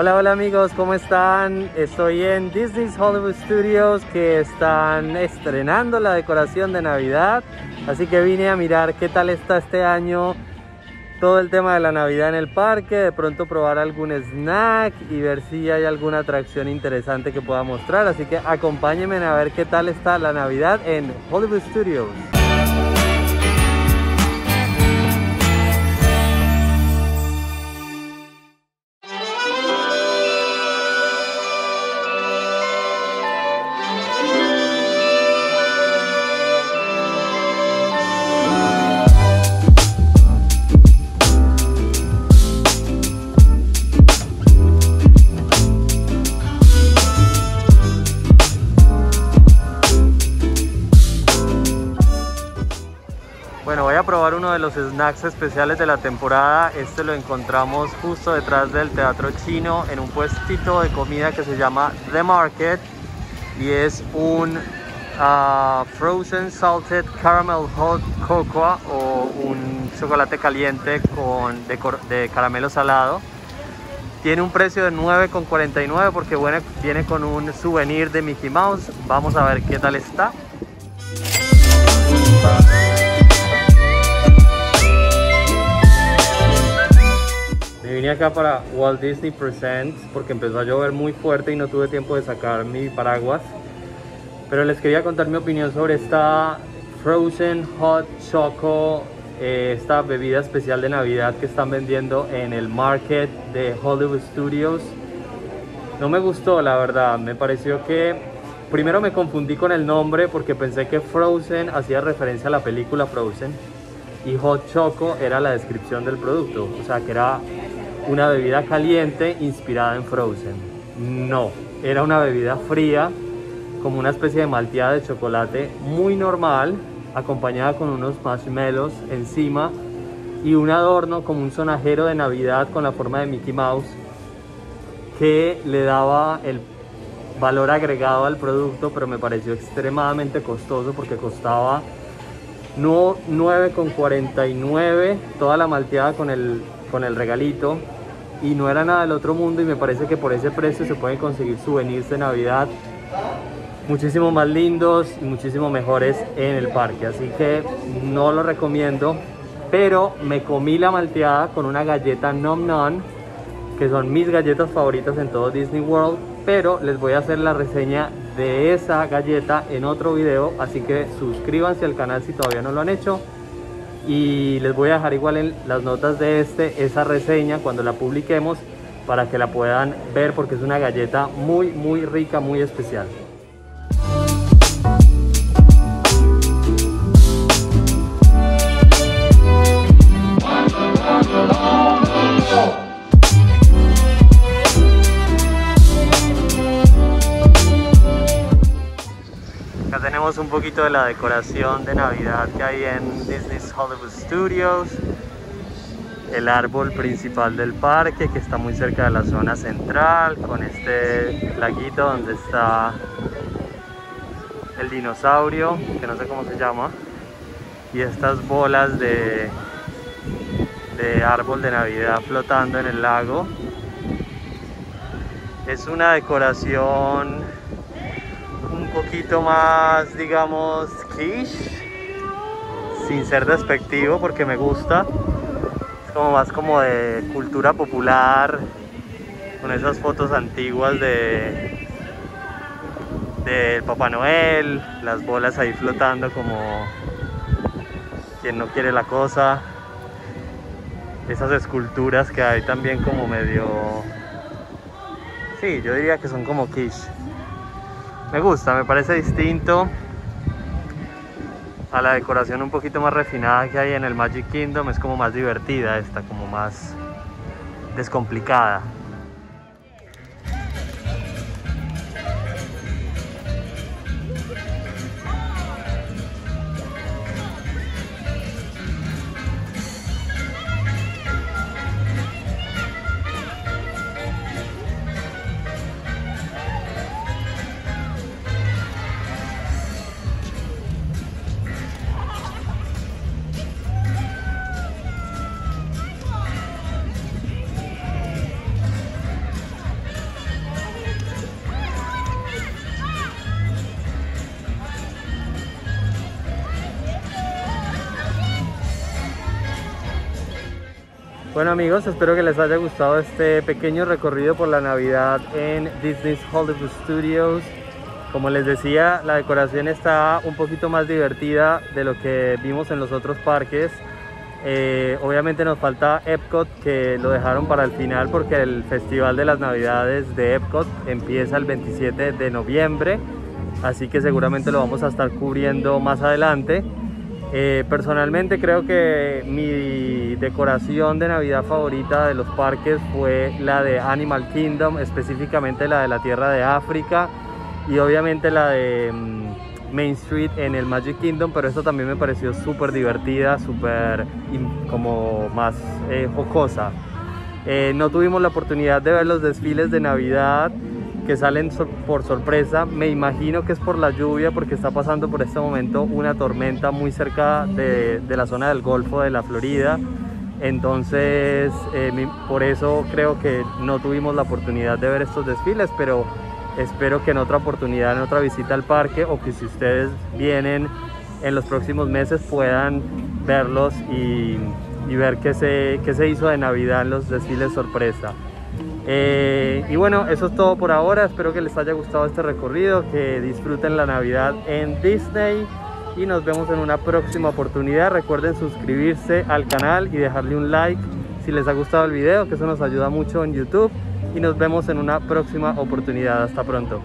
Hola, hola amigos, ¿cómo están? Estoy en Disney's Hollywood Studios que están estrenando la decoración de Navidad, así que vine a mirar qué tal está este año todo el tema de la Navidad en el parque, de pronto probar algún snack y ver si hay alguna atracción interesante que pueda mostrar, así que acompáñenme a ver qué tal está la Navidad en Hollywood Studios. Bueno, voy a probar uno de los snacks especiales de la temporada. Este lo encontramos justo detrás del Teatro Chino en un puestito de comida que se llama The Market y es un ah, Frozen Salted Caramel Hot Cocoa o un chocolate caliente con, de, de caramelo salado. Tiene un precio de 9,49 porque viene, viene con un souvenir de Mickey Mouse. Vamos a ver qué tal está. Vine acá para Walt Disney Presents porque empezó a llover muy fuerte y no tuve tiempo de sacar mi paraguas. Pero les quería contar mi opinión sobre esta Frozen Hot Choco, eh, esta bebida especial de Navidad que están vendiendo en el market de Hollywood Studios. No me gustó, la verdad. Me pareció que primero me confundí con el nombre porque pensé que Frozen hacía referencia a la película Frozen y Hot Choco era la descripción del producto, o sea que era una bebida caliente inspirada en Frozen. No, era una bebida fría, como una especie de malteada de chocolate muy normal, acompañada con unos marshmallows encima y un adorno como un sonajero de Navidad con la forma de Mickey Mouse que le daba el valor agregado al producto, pero me pareció extremadamente costoso porque costaba no 9,49 toda la malteada con el, con el regalito y no era nada del otro mundo y me parece que por ese precio se pueden conseguir souvenirs de Navidad muchísimo más lindos y muchísimo mejores en el parque. Así que no lo recomiendo pero me comí la malteada con una galleta Nom Nom que son mis galletas favoritas en todo Disney World pero les voy a hacer la reseña de esa galleta en otro video así que suscríbanse al canal si todavía no lo han hecho y les voy a dejar igual en las notas de este esa reseña cuando la publiquemos para que la puedan ver porque es una galleta muy muy rica muy especial tenemos un poquito de la decoración de Navidad que hay en Disney's Hollywood Studios. El árbol principal del parque que está muy cerca de la zona central con este laguito donde está el dinosaurio, que no sé cómo se llama, y estas bolas de, de árbol de Navidad flotando en el lago. Es una decoración un poquito más, digamos, quiche, sin ser despectivo porque me gusta. Es como más como de cultura popular, con esas fotos antiguas de del Papá Noel, las bolas ahí flotando como quien no quiere la cosa. Esas esculturas que hay también como medio... Sí, yo diría que son como quiche. Me gusta, me parece distinto a la decoración un poquito más refinada que hay en el Magic Kingdom. Es como más divertida esta, como más descomplicada. Bueno amigos, espero que les haya gustado este pequeño recorrido por la Navidad en Disney's Hollywood Studios. Como les decía, la decoración está un poquito más divertida de lo que vimos en los otros parques. Eh, obviamente nos falta Epcot, que lo dejaron para el final porque el Festival de las Navidades de Epcot empieza el 27 de noviembre. Así que seguramente lo vamos a estar cubriendo más adelante. Eh, personalmente creo que mi decoración de Navidad favorita de los parques fue la de Animal Kingdom, específicamente la de la Tierra de África y obviamente la de mm, Main Street en el Magic Kingdom, pero esto también me pareció súper divertida, súper como más eh, jocosa. Eh, no tuvimos la oportunidad de ver los desfiles de Navidad que salen por sorpresa. Me imagino que es por la lluvia porque está pasando por este momento una tormenta muy cerca de, la zona del Golfo de la Florida. Entonces, eh, por eso creo que no tuvimos la oportunidad de ver estos desfiles, pero espero que en otra oportunidad, en otra visita al parque o que si ustedes vienen en los próximos meses puedan verlos y, ver qué se, qué se hizo de Navidad en los desfiles sorpresa. Eh, y bueno, eso es todo por ahora. Espero que les haya gustado este recorrido, que disfruten la Navidad en Disney y nos vemos en una próxima oportunidad. Recuerden suscribirse al canal y dejarle un like si les ha gustado el video, que eso nos ayuda mucho en YouTube. Y nos vemos en una próxima oportunidad. Hasta pronto.